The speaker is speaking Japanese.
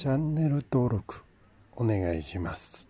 チャンネル登録お願いします。